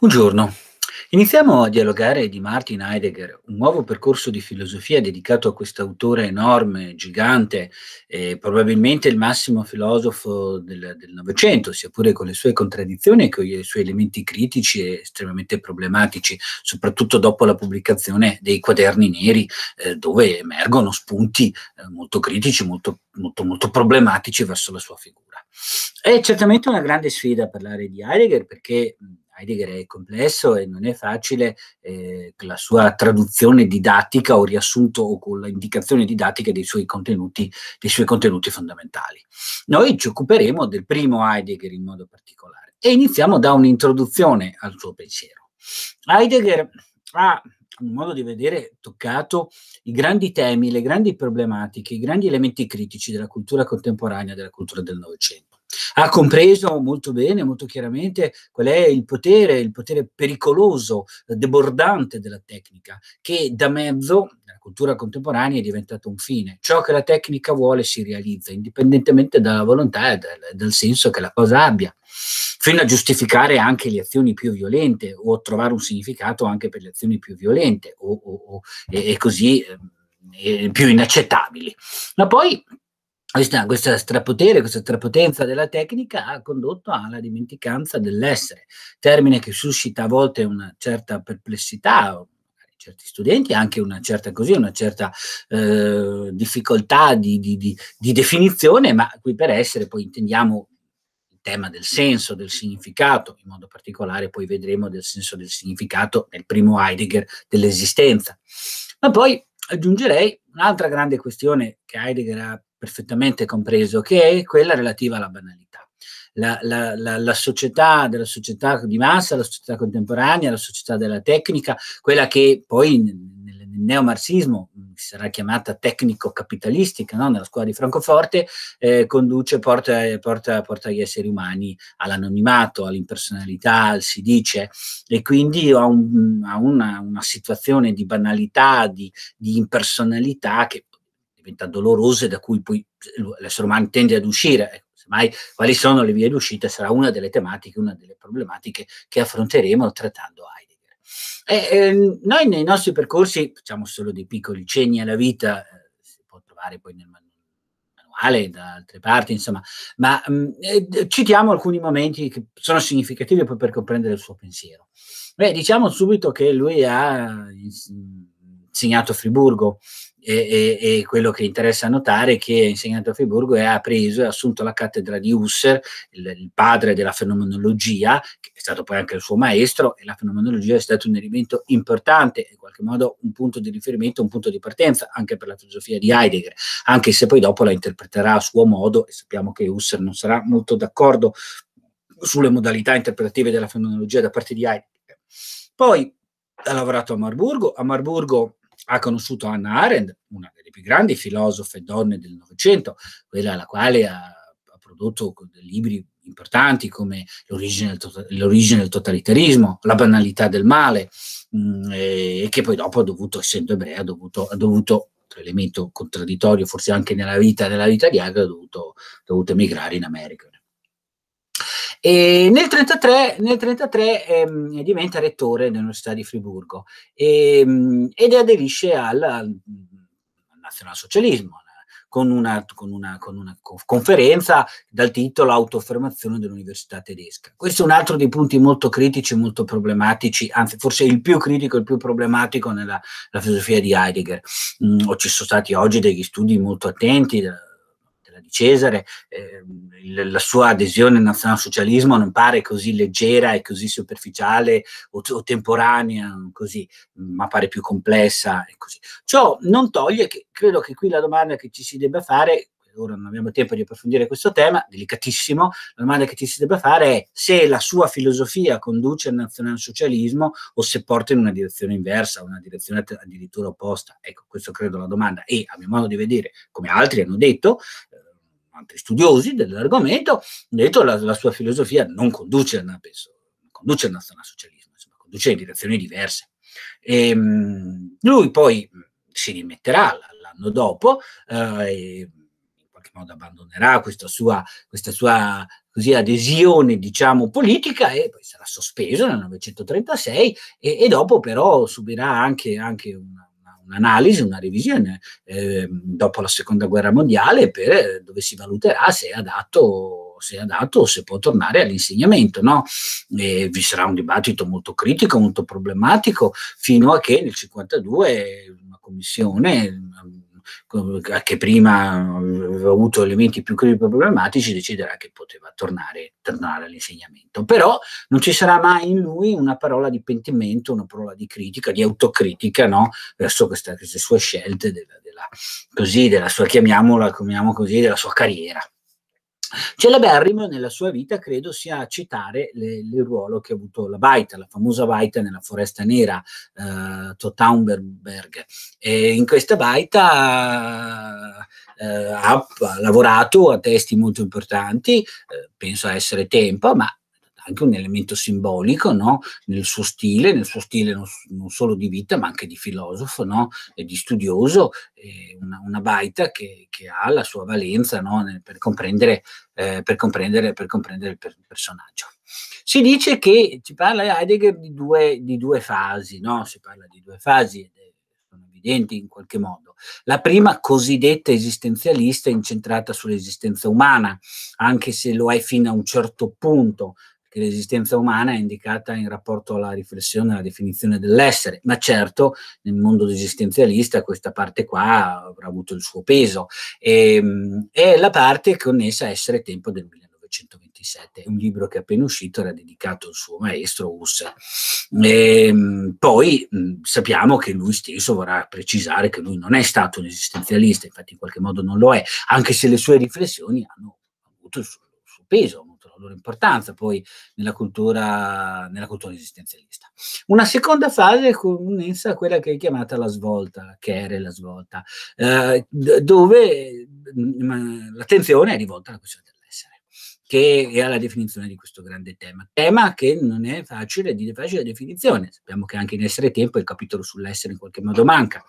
Buongiorno. Iniziamo a dialogare di Martin Heidegger, un nuovo percorso di filosofia dedicato a quest'autore enorme, gigante, eh, probabilmente il massimo filosofo del Novecento, sia pure con le sue contraddizioni e con i suoi elementi critici e estremamente problematici, soprattutto dopo la pubblicazione dei quaderni neri, eh, dove emergono spunti eh, molto critici, molto, molto, molto problematici verso la sua figura. È certamente una grande sfida parlare di Heidegger perché Heidegger è complesso e non è facile eh, la sua traduzione didattica o riassunto o con l'indicazione didattica dei suoi contenuti, dei suoi contenuti fondamentali. Noi ci occuperemo del primo Heidegger in modo particolare e iniziamo da un'introduzione al suo pensiero. Heidegger ha un modo di vedere toccato i grandi temi, le grandi problematiche, i grandi elementi critici della cultura contemporanea, della cultura del Novecento ha compreso molto bene, molto chiaramente qual è il potere, il potere pericoloso, debordante della tecnica, che da mezzo, nella cultura contemporanea, è diventato un fine. Ciò che la tecnica vuole si realizza, indipendentemente dalla volontà e dal, dal senso che la cosa abbia, fino a giustificare anche le azioni più violente o trovare un significato anche per le azioni più violente o, o, o e, e, così eh, più inaccettabili. Ma poi questa, questa strapotere, questa strapotenza della tecnica ha condotto alla dimenticanza dell'essere, termine che suscita a volte una certa perplessità, certi studenti anche una certa così, una certa eh, difficoltà di, di, di, di, definizione, ma qui per essere poi intendiamo il tema del senso, del significato, in modo particolare poi vedremo del senso del significato nel primo Heidegger dell'esistenza. Ma poi aggiungerei un'altra grande questione che Heidegger ha perfettamente compreso, che è quella relativa alla banalità. La, la, la, la, società della società di massa, la società contemporanea, la società della tecnica, quella che poi nel, nel neomarxismo sarà chiamata tecnico-capitalistica, no? nella scuola di Francoforte, eh, conduce, porta, porta, porta, gli esseri umani all'anonimato, all'impersonalità, al si dice, e quindi a, un, a una, una, situazione di banalità, di, di impersonalità che diventa dolorosa e da cui poi l'essere umano tende ad uscire. Ecco, semmai quali sono le vie d'uscita sarà una delle tematiche, una delle problematiche che affronteremo trattando Heidegger. E, eh, noi nei nostri percorsi facciamo solo dei piccoli cenni alla vita, eh, si può trovare poi nel manuale da altre parti, insomma, ma mm, eh, citiamo alcuni momenti che sono significativi poi per comprendere il suo pensiero. Beh, diciamo subito che lui ha insegnato a Friburgo, e, e, e, quello che interessa notare è che insegnato a Friburgo e ha preso e assunto la cattedra di Husserl, il, il, padre della fenomenologia, che è stato poi anche il suo maestro, e la fenomenologia è stato un elemento importante, in qualche modo un punto di riferimento, un punto di partenza anche per la filosofia di Heidegger, anche se poi dopo la interpreterà a suo modo, e sappiamo che Husserl non sarà molto d'accordo sulle modalità interpretative della fenomenologia da parte di Heidegger. Poi ha lavorato a Marburgo, a Marburgo ha conosciuto Anna Arendt, una delle più grandi filosofe donne del Novecento, quella alla quale ha, ha prodotto libri importanti come l'origine del, to- l'origine del, totalitarismo, la banalità del male, mh, mm, e, che poi dopo ha dovuto, essendo ebrea, ha dovuto, ha dovuto elemento contraddittorio forse anche nella vita, nella vita di Aga, ha dovuto, dovuto emigrare in America. E nel 1933 ehm, diventa rettore dell'Università di Friburgo ehm, ed aderisce al, al nazionalsocialismo con una, con, una, con una, conferenza dal titolo Autoaffermazione dell'Università tedesca. Questo è un altro dei punti molto critici, molto problematici, anzi forse il più critico il più problematico nella filosofia di Heidegger. Mm, ci sono stati oggi degli studi molto attenti di Cesare, eh, la sua adesione al nazionalsocialismo non pare così leggera e così superficiale o, o, temporanea, così, ma pare più complessa e così. Ciò non toglie che credo che qui la domanda che ci si debba fare ora non abbiamo tempo di approfondire questo tema, delicatissimo, la domanda che ci si debba fare è se la sua filosofia conduce al nazionalsocialismo o se porta in una direzione inversa, una direzione addirittura opposta. Ecco, questo credo la domanda. E a mio modo di vedere, come altri hanno detto, altri studiosi dell'argomento, hanno detto la, la sua filosofia non conduce, penso, non conduce al nazionalsocialismo, insomma, conduce in direzioni diverse. E, ehm, lui poi si rimetterà l'anno dopo eh, e in qualche modo abbandonerà questa sua, questa sua così, adesione diciamo, politica e poi sarà sospeso nel 1936 e, e dopo però subirà anche, anche una un'analisi, una revisione eh, dopo la seconda guerra mondiale per, dove si valuterà se è adatto se è adatto o se può tornare all'insegnamento. No? vi sarà un dibattito molto critico, molto problematico, fino a che nel 1952 una commissione che prima aveva avuto elementi più problematici, deciderà che poteva tornare, tornare, all'insegnamento. Però non ci sarà mai in lui una parola di pentimento, una parola di critica, di autocritica no? verso questa, queste sue scelte della, della, così, della sua, chiamiamola, chiamiamo così, della sua carriera. Celeberrimo nella sua vita credo sia citare il ruolo che ha avuto la Baita, la famosa Baita nella Foresta Nera, eh, Totaumberg. E in questa Baita eh, ha, ha, lavorato a testi molto importanti, eh, penso a essere Tempo, ma anche un elemento simbolico no? nel suo stile, nel suo stile non, non, solo di vita ma anche di filosofo no? e di studioso, eh, una, una, baita che, che, ha la sua valenza no? per, comprendere, eh, per, comprendere, per comprendere il, per, personaggio. Si dice che si parla Heidegger di due, di due fasi, si parla di due fasi, evidenti in qualche modo. La prima cosiddetta esistenzialista incentrata sull'esistenza umana, anche se lo è fino a un certo punto, che l'esistenza umana è indicata in rapporto alla riflessione, alla definizione dell'essere, ma certo nel mondo esistenzialista questa parte qua avrà avuto il suo peso. E, ehm, è la parte connessa a Essere Tempo del 1927, un libro che è appena uscito era dedicato al suo maestro Husserl. E, ehm, poi sappiamo che lui stesso vorrà precisare che lui non è stato un esistenzialista, infatti in qualche modo non lo è, anche se le sue riflessioni hanno avuto il suo, il suo peso, loro importanza poi nella cultura, nella cultura esistenzialista. Una seconda fase connessa a quella che è chiamata la svolta, che era la svolta, eh, dove mh, l'attenzione è rivolta alla questione dell'essere, che è la definizione di questo grande tema. Tema che non è facile di facile definizione. Sappiamo che anche in Essere Tempo il capitolo sull'essere in qualche modo manca.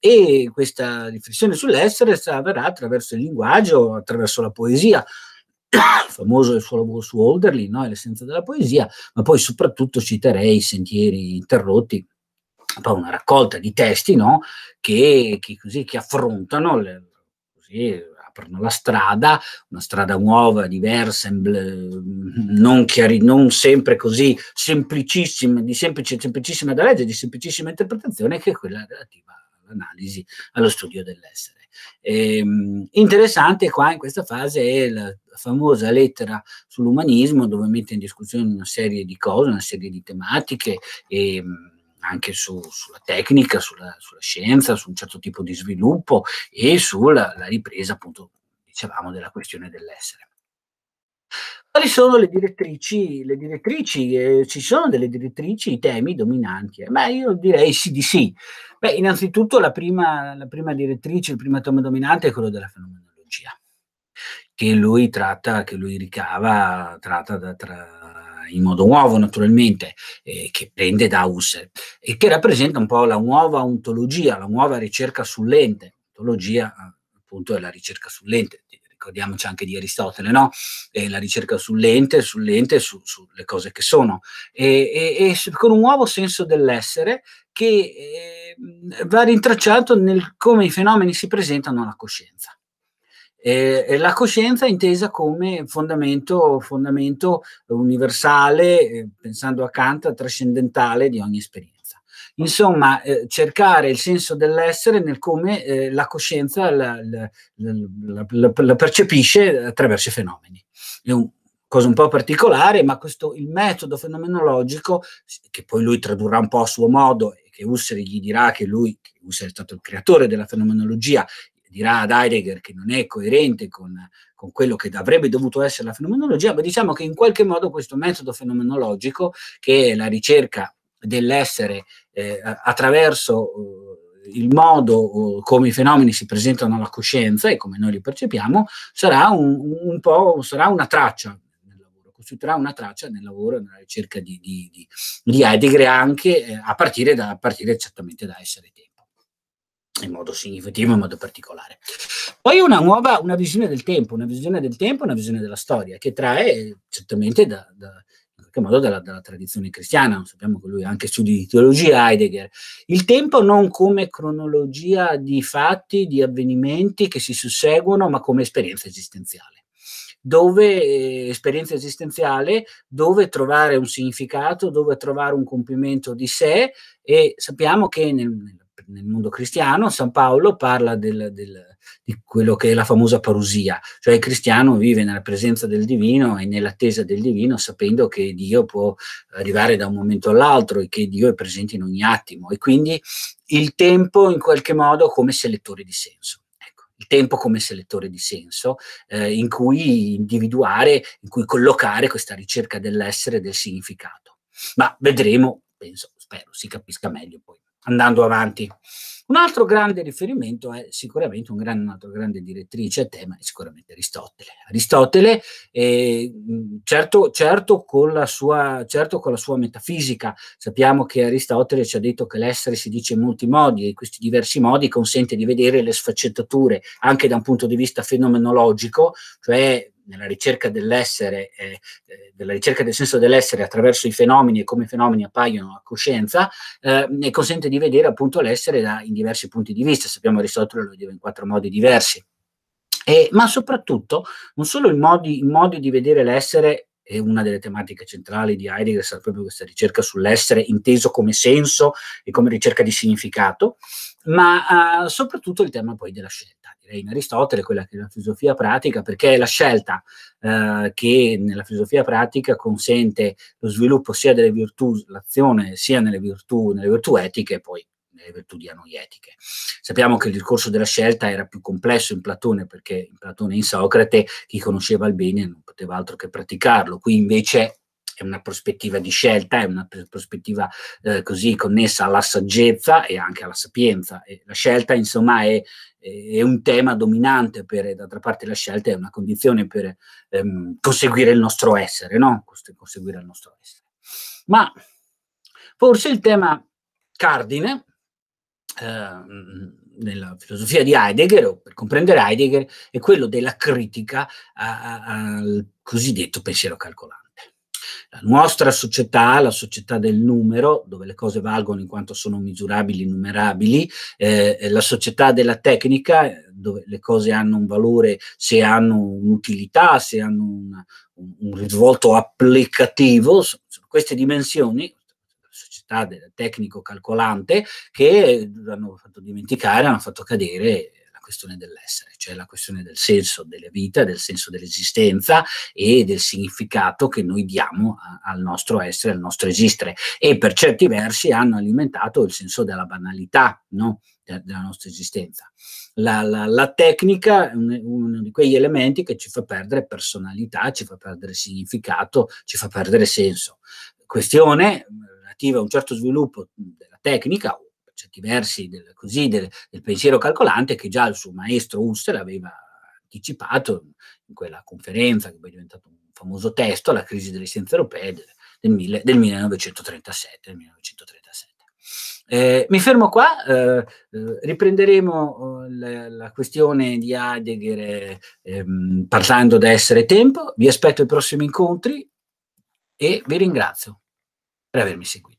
E questa riflessione sull'essere avverrà attraverso il linguaggio, attraverso la poesia, famoso il suo lavoro su Holderlin, no? l'essenza della poesia, ma poi soprattutto citerei i Sentieri interrotti, poi una raccolta di testi no? che, che, così, che affrontano, le, così, aprono la strada, una strada nuova, diversa, non, chiari, non sempre così semplicissima, di semplice, semplicissima da leggere, di semplicissima interpretazione, che è quella relativa all'analisi, allo studio dell'essere. Ehm, interessante qua in questa fase è la famosa lettera sull'umanismo dove mette in discussione una serie di cose, una serie di tematiche e ehm, anche su, sulla tecnica, sulla, sulla, scienza, su un certo tipo di sviluppo e sulla ripresa, appunto, dicevamo, della questione dell'essere. Quali sono le direttrici? Le direttrici eh, ci sono delle direttrici, i temi dominanti? Eh? Beh, io direi sì di sì. Beh, innanzitutto la prima, la prima direttrice, il primo tema dominante è quello della fenomenologia, che lui tratta, che lui ricava, tratta da, tra, in modo nuovo naturalmente, eh, che prende da Husserl e che rappresenta un po' la nuova ontologia, la nuova ricerca sull'ente. Ontologia appunto è la ricerca sull'ente, ricordiamoci anche di Aristotele, no? Eh, la ricerca sull'ente, sull'ente, su, sulle cose che sono, e, e, e, con un nuovo senso dell'essere che eh, va rintracciato nel come i fenomeni si presentano alla coscienza. Eh, la coscienza intesa come fondamento, fondamento universale, eh, pensando a Kant, trascendentale di ogni esperienza. Insomma, eh, cercare il senso dell'essere nel come eh, la coscienza la, la, la, la, percepisce attraverso i fenomeni. È una cosa un po' particolare, ma questo, il metodo fenomenologico, che poi lui tradurrà un po' a suo modo, e che Husserl gli dirà che lui, che Husserl è stato il creatore della fenomenologia, dirà ad Heidegger che non è coerente con, con, quello che avrebbe dovuto essere la fenomenologia, ma diciamo che in qualche modo questo metodo fenomenologico, che è la ricerca dell'essere eh, attraverso eh, il modo eh, come i fenomeni si presentano alla coscienza e come noi li percepiamo, sarà un, un po' sarà una traccia nel lavoro, costituirà una traccia nel lavoro, nella ricerca di, di, di, di Heidegger anche eh, a, partire da, a partire certamente da essere tempo. in modo significativo, in modo particolare. Poi una nuova, una visione del tempo, una visione del tempo, una visione della storia, che trae certamente da, da qualche modo dalla, dalla, tradizione cristiana, sappiamo che lui anche studi di teologia, Heidegger, il tempo non come cronologia di fatti, di avvenimenti che si susseguono, ma come esperienza esistenziale. Dove eh, esperienza esistenziale, dove trovare un significato, dove trovare un compimento di sé e sappiamo che nel, nel mondo cristiano San Paolo parla del, del, di quello che è la famosa parusia, cioè il cristiano vive nella presenza del divino e nell'attesa del divino sapendo che Dio può arrivare da un momento all'altro e che Dio è presente in ogni attimo. E quindi il tempo in qualche modo come selettore di senso. Il tempo come selettore di senso, eh, in cui individuare, in cui collocare questa ricerca dell'essere e del significato. Ma vedremo, penso, spero si capisca meglio poi, andando avanti. Un altro grande riferimento è sicuramente un gran, un'altra grande direttrice a tema, è sicuramente Aristotele. Aristotele, eh, certo, certo, con la sua, certo con la sua metafisica, sappiamo che Aristotele ci ha detto che l'essere si dice in molti modi e questi diversi modi consente di vedere le sfaccettature anche da un punto di vista fenomenologico, cioè nella ricerca dell'essere, eh, eh, della ricerca del senso dell'essere attraverso i fenomeni e come i fenomeni appaiono a coscienza, eh, ne consente di vedere appunto l'essere da, in diversi punti di vista. Sappiamo Aristotele lo vedeva in quattro modi diversi. E, ma soprattutto, non solo i modi, i modi di vedere l'essere e una delle tematiche centrali di Heidegger sarà proprio questa ricerca sull'essere inteso come senso e come ricerca di significato, ma uh, soprattutto il tema poi della scelta. Direi in Aristotele quella che è la filosofia pratica, perché è la scelta uh, che nella filosofia pratica consente lo sviluppo sia delle virtù, l'azione sia nelle virtù, nelle virtù etiche e poi nelle virtù dianoietiche. Sappiamo che il discorso della scelta era più complesso in Platone perché in Platone e in Socrate chi conosceva il bene non poteva altro che praticarlo, qui invece è una prospettiva di scelta, è una prospettiva eh, così connessa alla saggezza e anche alla sapienza. E la scelta, insomma, è, è, un tema dominante per, d'altra parte, la scelta è una condizione per ehm, conseguire il nostro essere, no? Conseguire il nostro essere. Ma forse il tema cardine nella filosofia di Heidegger, o per comprendere Heidegger, è quello della critica al cosiddetto pensiero calcolante. La nostra società, la società del numero, dove le cose valgono in quanto sono misurabili, numerabili, eh, la società della tecnica, dove le cose hanno un valore se hanno un'utilità, se hanno una, un, un risvolto applicativo, sono queste dimensioni, società del tecnico calcolante che hanno fatto dimenticare, hanno fatto cadere la questione dell'essere, cioè la questione del senso della vita, del senso dell'esistenza e del significato che noi diamo a, al nostro essere, al nostro esistere. E per certi versi hanno alimentato il senso della banalità no? de, della nostra esistenza. La, la, la tecnica è un, uno di quegli elementi che ci fa perdere personalità, ci fa perdere significato, ci fa perdere senso. Questione relativa a un certo sviluppo della tecnica, o per certi versi del, così, del, del pensiero calcolante, che già il suo maestro Husserl aveva anticipato in quella conferenza che poi è diventato un famoso testo, La crisi delle scienze europee del, del, mille, del 1937. Del 1937. Eh, mi fermo qua, eh, eh, riprenderemo eh, la, la, questione di Heidegger ehm, parlando da essere tempo, vi aspetto ai prossimi incontri e vi ringrazio para ver mis circuitos.